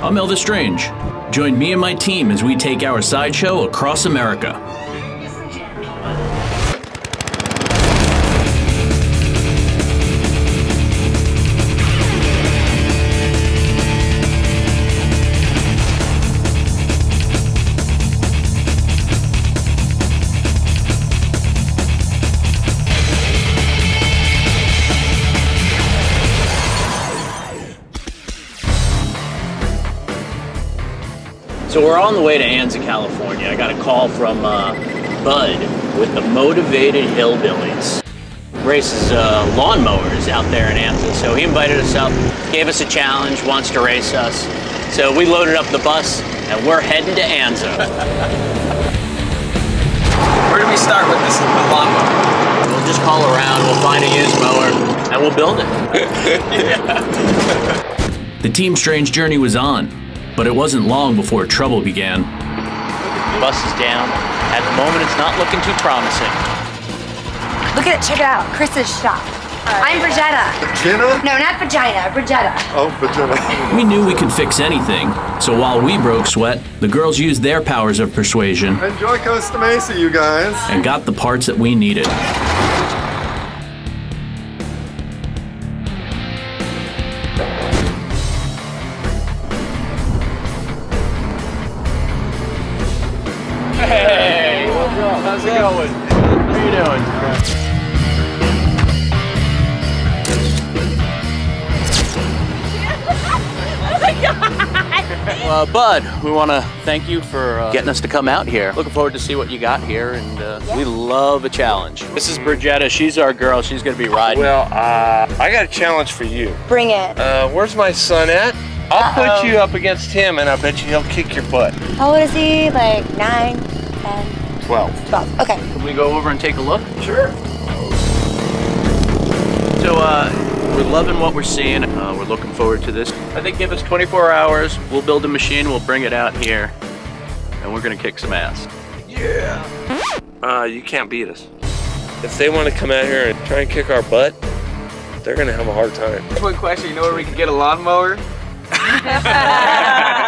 I'm Elvis Strange. Join me and my team as we take our sideshow across America. So we're on the way to Anza, California. I got a call from uh, Bud with the Motivated Hillbillies. Races uh, lawnmowers out there in Anza. So he invited us up, gave us a challenge, wants to race us. So we loaded up the bus and we're heading to Anza. Where do we start with this lawnmower? We'll just call around, we'll find a used mower, and we'll build it. The Team Strange journey was on, but it wasn't long before trouble began. Bus is down. At the moment, it's not looking too promising. Look at it, check it out. Chris's shop. I'm Brigetta. Jenna? No, not vagina, Brigetta. Oh, vagina. We knew we could fix anything, so while we broke sweat, the girls used their powers of persuasion Enjoy Costa Mesa, you guys. and got the parts that we needed. How's it going? How you doing? Well, Bud, we want to thank you for uh, getting us to come out here. Looking forward to see what you got here, and uh, we love a challenge. This is Brigetta. She's our girl. She's going to be riding. Well, uh, I got a challenge for you. Bring it. Uh, where's my son at? I'll put you up against him, and I bet you he'll kick your butt. How old is he? Like nine, ten, Twelve. twelve. Okay. Can we go over and take a look? Sure. So, uh, we're loving what we're seeing. Uh, we're looking forward to this. I think give us 24 hours. We'll build a machine. We'll bring it out here, and we're gonna kick some ass. Yeah! Uh, you can't beat us. If they want to come out here and try and kick our butt, they're gonna have a hard time. One question, you know where we can get a lawnmower?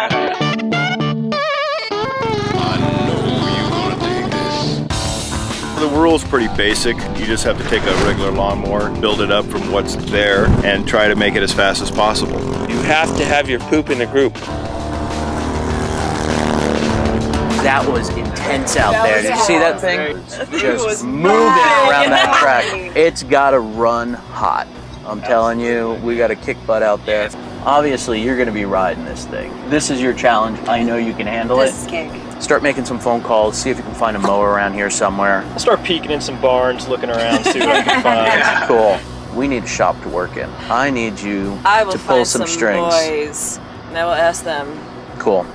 The rule's pretty basic. You just have to take a regular lawnmower, build it up from what's there, and try to make it as fast as possible. You have to have your poop in a group. That was intense out there. Did you see that thing? Just was moving around that track. It's got to run hot. I'm telling you, we got to kick butt out there. Obviously, you're going to be riding this thing. This is your challenge. I know you can handle it. This is kick. Start making some phone calls. See if you can find a mower around here somewhere. I'll start peeking in some barns, looking around, see what I can find. Cool. We need a shop to work in. I need you I will to pull find some, some, strings. boys, and I will ask them. Cool.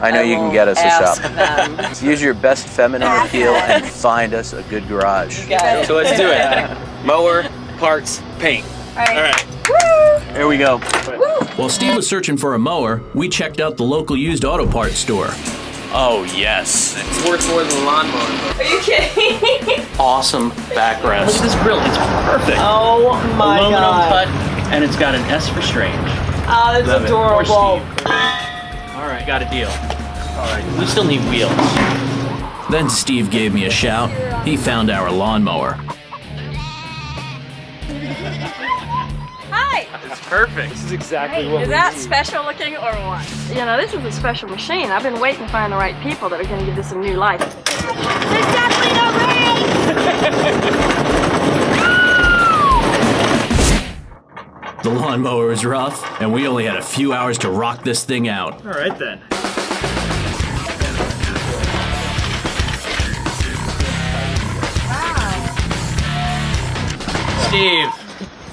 I know I you can get us a ask shop. them. Use your best feminine appeal and find us a good garage. So let's do it. Mower, parts, paint. All right. All right. Here we go. While Steve was searching for a mower, we checked out the local used auto parts store. Oh, yes. It's worth more than a lawnmower. Are you kidding? Awesome backrest. Look at this grill. It's perfect. oh my Aluminum god. cut, and it's got an S for strange. Ah, oh, that's Love it. adorable. Poor Steve. All right, got a deal. All right, we still need wheels. Then Steve gave me a shout. He found our lawnmower. Hi. It's perfect. This is exactly what Is we that need. special looking or what? You know, this is a special machine. I've been waiting to find the right people that are going to give this a new life. There's definitely no rain! The lawnmower was rough, and we only had a few hours to rock this thing out. All right then. Steve,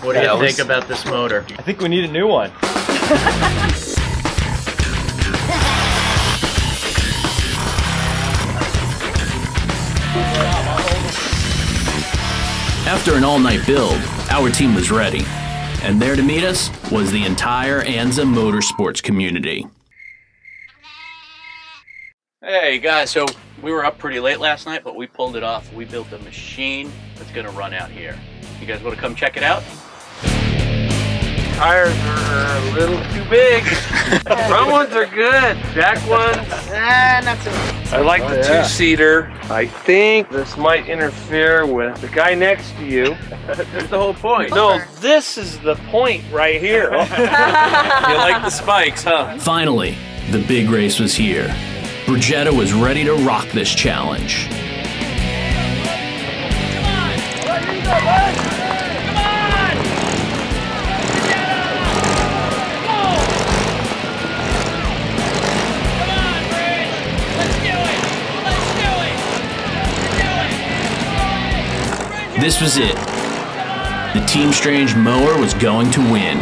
what do you think about this motor? I think we need a new one. After an all-night build, our team was ready. And there to meet us was the entire Anza Motorsports community. Hey guys, so we were up pretty late last night, but we pulled it off. We built a machine that's gonna run out here. You guys wanna come check it out? Tires are a little too big. Front ones are good. Jack ones. Ah, not so much. I like the two-seater. I think this might interfere with the guy next to you. That's the whole point. No, this is the point right here. You like the spikes, huh? Finally, the big race was here. Brigetta was ready to rock this challenge. This was it. The Team Strange mower was going to win.